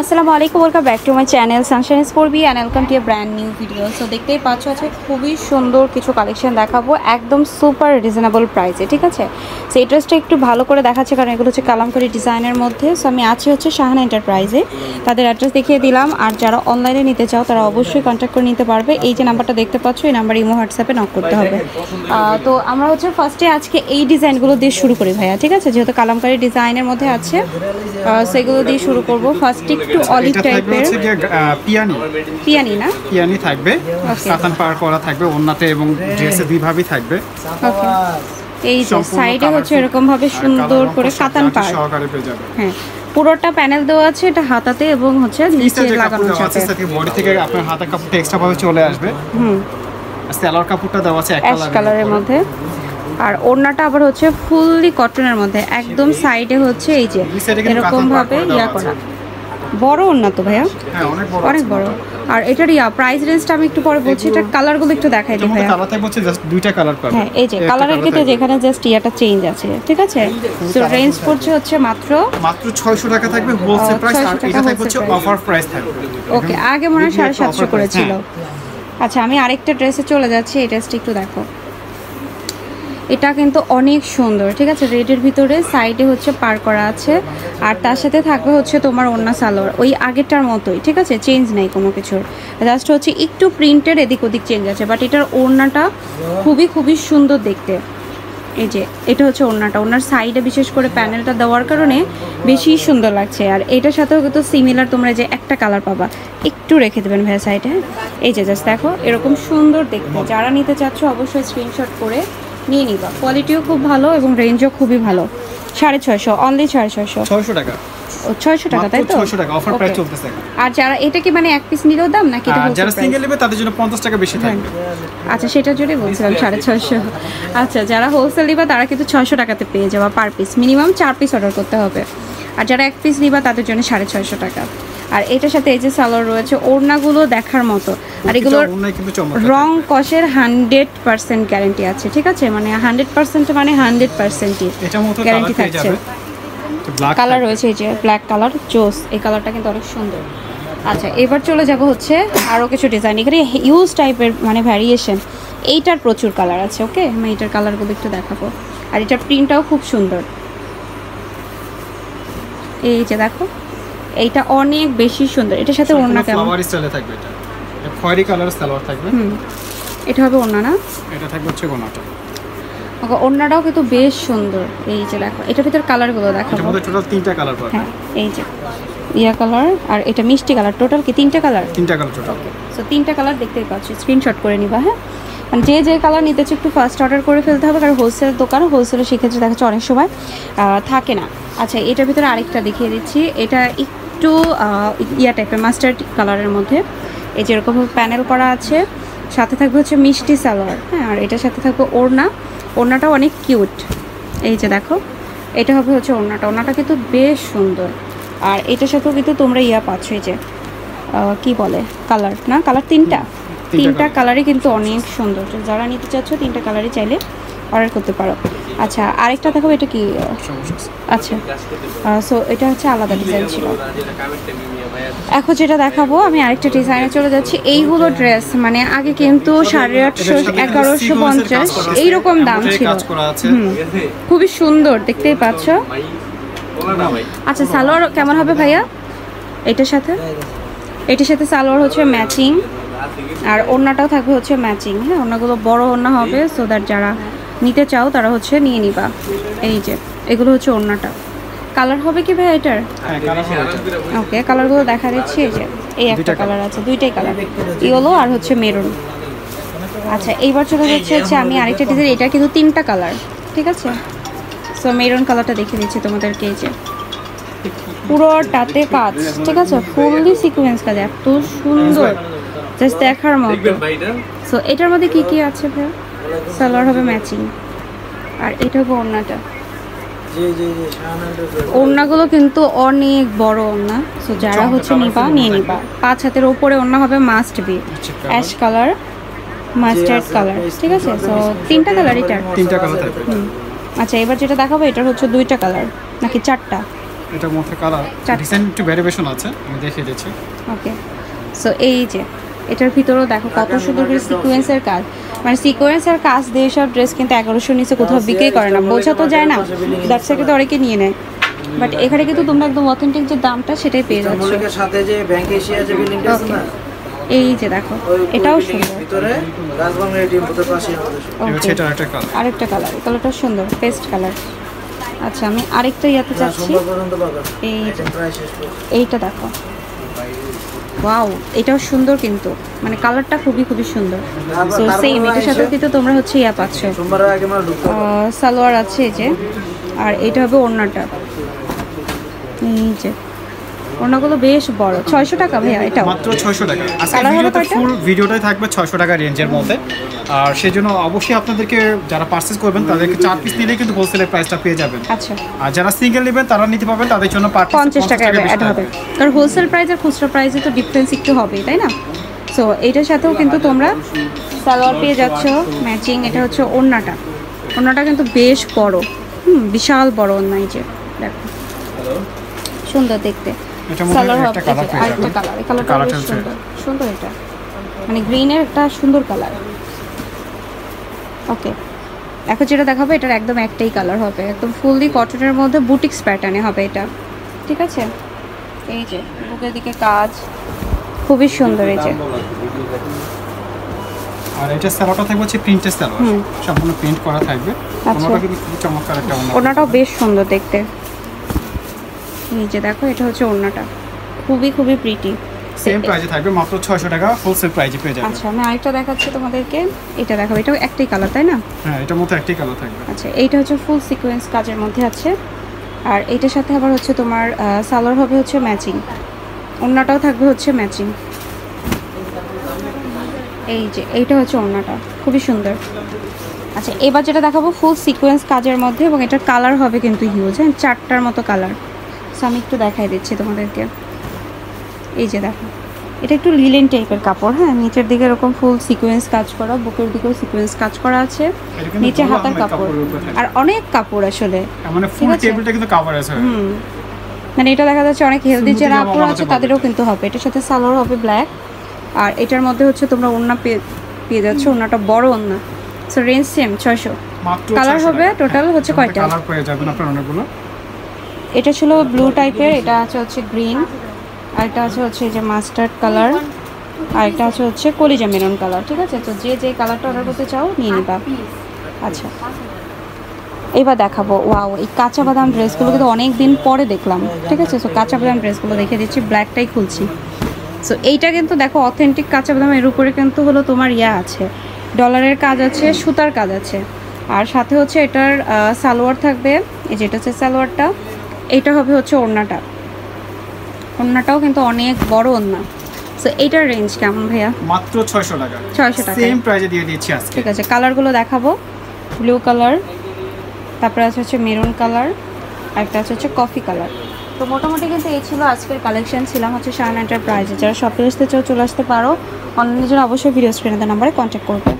আসসালামু আলাইকুম welcome back to my channel sunshine spore B and welcome to brand new video so দেখতেই পাচ্ছ আছে খুবই সুন্দর কিছু কালেকশন দেখাবো, একদম সুপার রিজনেবল প্রাইসে ঠিক আছে? সো এই ড্রেসটা একটু ভালো করে দেখাচ্ছে, কারণ এগুলো হচ্ছে কালামকারি ডিজাইনের মধ্যে। সো আমি আছি হচ্ছে শাহানা এন্টারপ্রাইজে তাদের অ্যাড্রেস দেখিয়ে দিলাম, আর যারা অনলাইনে নিতে চাও, তারা অবশ্যই কন্ট্যাক্ট করে নিতে পারবে। এই যে নাম্বারটা দেখতে পাচ্ছ, এই নাম্বার ইমো হোয়াটসঅ্যাপে নক করতে হবে। তো আমরা হচ্ছে ফার্স্টে আজকে এই ডিজাইনগুলো দিয়ে শুরু করি, ভাইয়া, ঠিক আছে? যেহেতু কালামকারি ডিজাইনের মধ্যে আছে সেগুলো দিয়ে শুরু করব। ফার্স্ট একটু অলিভ টাইপের হচ্ছে আহ, পিয়ানি। পিয়ানি না? পিয়ানি থাকবে। সাতান পার করা থাকবে ওন্নাতে এবং ড্রেসে দুই ভাবেই থাকবে। ওকে এই যে সাইডে হচ্ছে এরকম ভাবে সুন্দর করে কাতান পার সহকারে পেয়ে যাবে। হ্যাঁ পুরোটা প্যানেল দেওয়া আছে এটা হাতাতে এবং হচ্ছে নিচে লাগানো আছে যাবে সাথে বডি থেকে আপনার হাতের কাপড়টা এক্সট্রা ভাবে চলে আসবে। হুম। আর সেলার কাপড়টা দেওয়া আছে এক অ্যাশ কালারের মধ্যে। আর ওড়নাটা আবার হচ্ছে ফুললি কটনের মধ্যে। একদম সাইডে হচ্ছে এই যে এরকম ভাবে ইয়া করা। বড় ওড়না তো ভাইয়া? হ্যাঁ অনেক বড় আর এটার ইয়া প্রাইস রেঞ্জটা আমি একটু পরে বলছি এটা কালারগুলো একটু দেখাই দিই ভাইয়া। কালার থাকবে হচ্ছে জাস্ট দুইটা কালার পাবে হ্যাঁ এই যে কালারের ক্ষেত্রে যেখানে জাস্ট ইয়াটা চেঞ্জ আছে ঠিক আছে? তো রেঞ্জ পড়ছে হচ্ছে মাত্র মাত্র 600 টাকা থাকবে হোলসেল প্রাইস আর এটা থাকবে হচ্ছে অফার প্রাইস থাকবে ওকে আগে মনে হয় এগুলো সাড়ে সাতশো offer করে price, ছিল হ্যাঁ। আচ্ছা আমি আরেকটা ড্রেসে চলে যাচ্ছি এই ড্রেসটা একটু দেখো। এটা কিন্তু অনেক সুন্দর, ঠিক আছে? রেডের ভিতরে সাইডে হচ্ছে পার করা আছে, আর তার সাথে থাকবে হচ্ছে তোমার অন্য সালোয়ার। ওই আগেরটার মতোই, ঠিক আছে? চেঞ্জ নেই কোনো কিছুর। জাস্ট হচ্ছে একটু প্রিন্টের এদিক ওদিক চেঞ্জ আছে বাট এটার ওড়নাটা খুবই খুবই সুন্দর দেখতে। এই যে, এটা হচ্ছে ওড়নাটা। ওনার সাইডে বিশেষ করে প্যানেলটা দেওয়ার কারণে বেশি সুন্দর লাগছে। আর এটার সাথেও কিন্তু সিমিলার তোমরা যে একটা কালার পাবা। একটু রেখে দেবেন ভাইয়া সাইডে এই যে জাস্ট দেখো, এরকম সুন্দর দেখতে। যারা নিতে চাচ্ছ অবশ্যই স্ক্রিনশট করে নিয়ে নিবা। কোয়ালিটিও খুব ভালো এবং রেঞ্জও খুবই ভালো। সাড়ে ছয়শো অনলি সাড়ে ছয়শো। 600 টাকা। ও ছয়শো টাকা তাই তো? 600 টাকা অফার প্রাইস চলতেছে আর যারা এটা কি মানে এক পিস নিলেও দাম নাকি এটা আর wholesale যারা সিঙ্গেল নেবে তাদের জন্য 50 টাকা বেশি থাকবে। আচ্ছা সেটার জন্যই বলছিলাম সাড়ে ছয়শো। আচ্ছা যারা হোলসেল নিবা তারা কিন্তু ছয়শো টাকাতে পেয়ে যাবা পার পিস মিনিমাম চার পিস অর্ডার করতে হবে। আর যারা এক পিস নিবা তাদের জন্য সাড়ে ছয়শো টাকা। আর এটার সাথে এই যে সালোয়ার রয়েছে ওড়নাগুলো দেখার মতো। আর এগুলোর রং কষের হান্ড্রেড পার্সেন্ট গ্যারেন্টি আছে ঠিক আছে? মানে হান্ড্রেড পার্সেন্ট মানে হান্ড্রেড পার্সেন্টই গ্যারেন্টি থাকছে। কালার রয়েছে এই যে ব্ল্যাক কালার জোস। এই কালারটা কিন্তু অনেক সুন্দর। আচ্ছা এবার চলে যাব হচ্ছে আরও কিছু ডিজাইন এখানে হিউজ টাইপের মানে ভ্যারিয়েশন এইটার প্রচুর কালার আছে ওকে আমি এইটার কালারগুলো একটু দেখাবো। আর এটার প্রিন্টটাও খুব সুন্দর। এই যে দেখো এইটা অনেক বেশি সুন্দর। এটার সাথে ওড়না কেমন? ফ্লাওয়ার স্টাইলে থাকবে এটা। খয়েরি কালার সালোয়ার থাকবে। এটা হবে ওড়না না এটা থাকবে হচ্ছে গোনাটা ওকে ওড়নাটাও কিন্তু বেশ সুন্দর। এই যে দেখো এটার ভিতর কালারগুলো মধ্যে টোটাল তিনটা কালার পাবে। হ্যাঁ এই যে ইয়া কালার আর এটা মিষ্টি কালার টোটাল কি তিনটে কালার তিনটা কালার টোটাল সো তিনটা কালার দেখতেই পাচ্ছি। স্ক্রিনশট করে নিবা হ্যাঁ? মানে যে যে কালার নিতে একটু ফার্স্ট অর্ডার করে ফেলতে হবে কারণ হোলসেলের দোকান হোলসেলে সেক্ষেত্রে দেখা যাচ্ছে অনেক সময় থাকে না। আচ্ছা এটার ভিতরে আরেকটা দেখিয়ে দিচ্ছি। এটা একটু ইয়া টাইপের মাস্টার্ড কালারের মধ্যে। এই যেরকম প্যানেল করা আছে সাথে থাকবে হচ্ছে মিষ্টি সালোয়ার হ্যাঁ আর এটার সাথে থাকবে ওড়না। ওড়নাটা অনেক কিউট এই যে দেখো এটা হবে হচ্ছে ওড়নাটা। ওড়নাটা কিন্তু বেশ সুন্দর। আর এটার সাথেও কিন্তু তোমরা ইয়া পাচ্ছ এই যে কি বলে কালার না? কালার তিনটা? তিনটা কালারই কিন্তু অনেক সুন্দর। যারা নিতে চাচ্ছ তিনটা কালারই চাইলে অর্ডার করতে পারো। আচ্ছা আরেকটা দেখো এটা কি। আচ্ছা সো এটা হচ্ছে আলাদা ডিজাইন ছিল। এখন যেটা দেখাবো আমি আরেকটা ডিজাইনে চলে যাচ্ছি। এইগুলো ড্রেস মানে আগে কিন্তু সাড়ে আটশো এগারোশো পঞ্চাশ এইরকম দাম ছিল। খুবই সুন্দর দেখতেই পাচ্ছ। আচ্ছা সালোয়ার কেমন হবে ভাইয়া? এটার সাথে? এটার সাথে সালোয়ার হচ্ছে ম্যাচিং আর ওড়নাটাও থাকবে হচ্ছে ম্যাচিং হ্যাঁ? ওড়নাগুলো বড় ওড়না হবে সো দ্যাট যারা নিতে চাও তারা হচ্ছে নিয়ে নিবা। এই যে এগুলো হচ্ছে ওড়নাটা। কালার হবে কি ভাই এটার? হ্যাঁ ওকে কালারগুলো দেখা দিচ্ছি এই যে এই একটা কালার আছে দুইটাই কালার ইয়েলো আর হচ্ছে মেরুন আচ্ছা এইবার চলে যাচ্ছে হচ্ছে আমি আরেকটা ডিজাইন এটা কিন্তু তিনটা কালার ঠিক আছে? সো মেরুন কালারটা দেখিয়ে দিচ্ছি তোমাদেরকে এই যে। পুরোটাতে কাজ ঠিক আছে? ফুললি সিকোয়েন্স কাজ এত সুন্দর। জাস্ট দেখার মতো। সো এটার মধ্যে কি কি আছে ভাই সালোয়ার হবে ম্যাচিং। আর এটা হবে ওড়নাটা। ওড়নাগুলো কিন্তু অনেক বড় ওড়না। সো যারা হচ্ছে নিবা নিয়ে নিবা। পাঁচ হাতের ওপরে ওড়না হবে must be ash colour. Mustard colour ঠিক আছে? সো তিনটা কালার এটার তিনটা কালার থাকবে। হুম। আচ্ছা এবার যেটা দেখাবো এটার হচ্ছে দুইটা কালার নাকি চারটা? এটার মধ্যে কালার রিসেন্ট একটু ভ্যারিয়েশন আছে আমি দেখিয়ে দিচ্ছি। ওকে সো এই যে এটার ভিতরেও দেখো কত সুন্দর করে সিকোয়েন্সের কাজ। মানে সিকোয়েন্স আর কাজ দিয়ে সব ড্রেস কিন্তু এগারোশো নিচে কোথাও বিক্রি করে না। বোঝা তো যায় না। দ্যাটস কিন্তু অনেকে নিয়ে নেয়। বাট এখানে কিন্তু তোমরা একদম অথেন্টিক যে দামটা সেটাই পেয়ে যাচ্ছ। সাথে যে ব্যাংক এশিয়া যে বিল্ডিংটা আছে না এই যে দেখো এটাও সুন্দর। ভিতরে রাজবাংলা এটিএম বুথের পাশে আমাদের এটা হচ্ছে ওকে এটার একটা কালার আরেকটা কালার কালারটা সুন্দর পেস্ট কালার আচ্ছা আমি আরেকটা ইয়াতে চাচ্ছি এই এইটা দেখো। ওয়াও এটাও সুন্দর কিন্তু। মানে কালারটা খুবই খুবই সুন্দর। সো সেম ওরা এটার সাথে কিন্তু তোমরা হচ্ছে ইয়া পাচ্ছ। সালোয়ার আছে এই যে। আর এটা হবে ওড়নাটা। এই যে। ওড়নাগুলো বেশ বড়। ছয়শো টাকা ভাইয়া এটাও। মাত্র ছয়শো টাকা। আজকে হবে ভিডিওতে? ফুল ভিডিওটাই থাকবে ছয়শো টাকা রেঞ্জের মধ্যে। আর সেই জন্য অবশ্যই আপনাদেরকে যারা পার্চেস করবেন তাদেরকে চার পিস নিলেই কিন্তু হোলসেলের প্রাইসটা পেয়ে যাবেন। আচ্ছা। আর যারা সিঙ্গেল নেবেন তারা নিতে পারবেন তাদের জন্য পার piece পঞ্চাশ টাকা অ্যাড হবে। কারণ হোলসেল প্রাইস আর খুচরা প্রাইসে তো ডিফারেন্স একটু হবেই তাই না? সো এটার সাথেও কিন্তু তোমরা সালোয়ার পেয়ে যাচ্ছ ম্যাচিং এটা হচ্ছে ওড়নাটা। ওড়নাটা কিন্তু বেশ বড়। হুম বিশাল বড় ওড়না এই যে দেখো। সুন্দর দেখতে। এটার মধ্যে সালোয়ার একটা কালার পেয়ে কালার এই কালারটা সুন্দর সুন্দর এটা। মানে গ্রিনের একটা সুন্দর কালার ওকে এখন যেটা দেখাবো এটার একদম একটাই কালার হবে। একদম ফুললি কটনের মধ্যে বুটিক্স প্যাটার্নে হবে এটা। ঠিক আছে? এই যে বুকের দিকে কাজ। খুবই সুন্দর এই যে। আর এটা স্যালোটা থাকবে হচ্ছে প্রিন্টের হুম। সম্পূর্ণ প্রিন্ট করা থাকবে। আচ্ছা। ওনাটা কিন্তু খুব চমৎকার একটা ওনা ওড়নাটাও বেশ সুন্দর দেখতে। এই যে দেখো এটা হচ্ছে ওড়নাটা। খুবই খুবই প্রিটি সেম প্রাইসে থাকবে মাত্র ছয়শো টাকা হোলসেল প্রাইসে পেয়ে যাবেন আচ্ছা আমি আরেকটা দেখাচ্ছি তোমাদেরকে। এটা দেখাবো এটাও একটাই কালার তাই না? হ্যাঁ এটার মধ্যে একটাই কালার থাকবে। আচ্ছা এইটা হচ্ছে ফুল সিকোয়েন্স কাজের মধ্যে আছে। আর এইটার সাথে আবার হচ্ছে তোমার সালোয়ার হবে হচ্ছে ম্যাচিং ওড়নাটাও থাকবে হচ্ছে ম্যাচিং এই যে এইটা হচ্ছে ওড়নাটা খুবই সুন্দর। আচ্ছা এবার যেটা দেখাবো ফুল সিকোয়েন্স কাজের মধ্যে এবং এটার কালার হবে কিন্তু হিউজ হ্যাঁ চারটার মতো কালার সো আমি একটু দেখাই দিচ্ছি তোমাদেরকে। এই যে দেখো। এটা একটু লিলেন টাইপের কাপড় হ্যাঁ? নিচের দিকে এরকম ফুল সিকোয়েন্স কাজ করা বুকের দিকেও সিকোয়েন্স কাজ করা আছে। নিচে হাতার কাপড়। থাকবে। আর অনেক কাপড় আসলে। মানে ফুল টেবিলটা কিন্তু কাভার আছে হুম। মানে এটা দেখা যাচ্ছে অনেক হেলদি যারা জামা আছে তাদেরও কিন্তু হবে। এটার সাথে সালোয়ার হবে ব্ল্যাক আর এটার মধ্যে হচ্ছে তোমরা ওড়না পেয়ে পেয়ে যাচ্ছ ওড়নাটা বড় ওড়না। সো রেঞ্জ সেম ছয়শো। কালার হবে টোটাল হ্যাঁ, হচ্ছে কয়টা? কালার পেয়ে যাবেন আপনার অনেকগুলো। এটা ছিল ব্লু টাইপের এটা আছে হচ্ছে গ্রিন আর এটা আছে হচ্ছে এই যে মাস্টার্ড কালার আর এটা আছে হচ্ছে কলিজা মেরুন কালার ঠিক আছে? তো যে যে কালারটা অর্ডার করতে চাও, নিয়ে নিবা। আচ্ছা। এবার দেখাবো ওয়াও এই কাঁচা বাদাম ড্রেসগুলো কিন্তু অনেক দিন পরে দেখলাম, ঠিক আছে? সো কাঁচা বাদাম ড্রেসগুলো দেখে দিচ্ছি ব্ল্যাকটাই খুলছি। সো এইটা কিন্তু দেখো অথেন্টিক কাঁচা বাদাম, এর উপরে কিন্তু হলো তোমার ইয়া আছে ডলারের কাজ আছে, সুতার কাজ আছে। আর সাথে হচ্ছে এটার সালোয়ার থাকবে, এই যেটা হচ্ছে সালোয়ারটা। এইটা হবে হচ্ছে ওড়নাটা। ওড়নাটাও কিন্তু অনেক বড় ওড়না। সো এইটার রেঞ্জ কেমন ভাইয়া? মাত্র ছয়শো টাকা। 600 টাকায়। সেম প্রাইসে দিয়ে দিচ্ছি আজকে। ঠিক আছে কালারগুলো দেখাবো। ব্লু কালার তারপরে আছে হচ্ছে মেরুন কালার আর একটা আছে হচ্ছে কফি কালার তো মোটামুটি কিন্তু এই ছিল আজকের কালেকশন ছিলাম হচ্ছে শাহান এন্টারপ্রাইজে যারা শপে আসতে চাও চলে আসতে পারো। অনলাইনে জন্য অবশ্যই ভিডিও স্ক্রিনে নাম্বারে কন্ট্যাক্ট করবে।